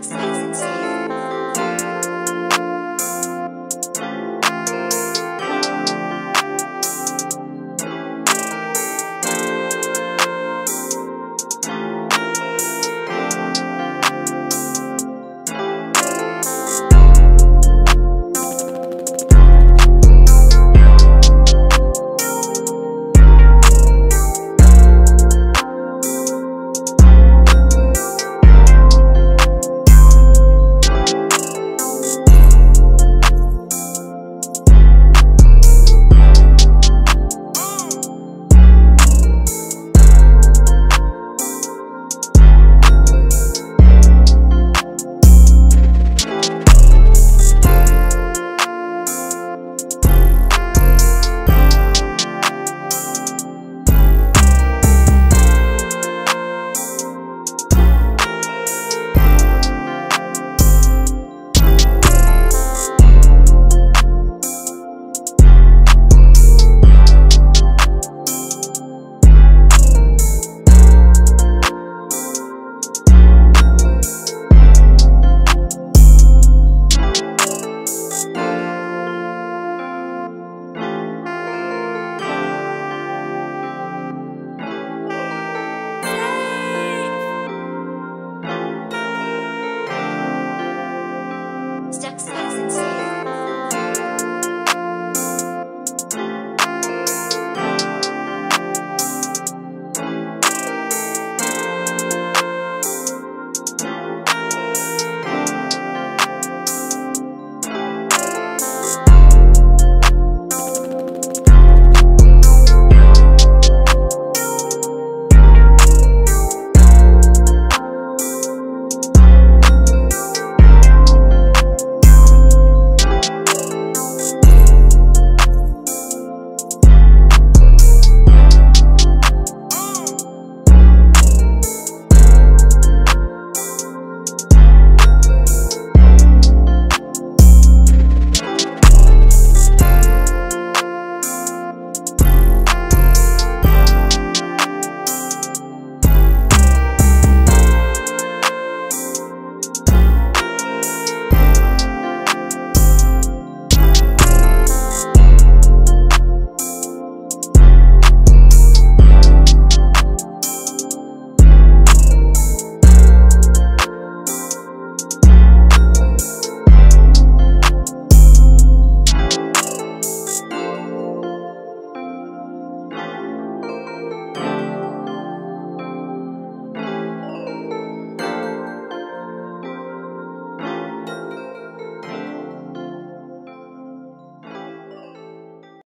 success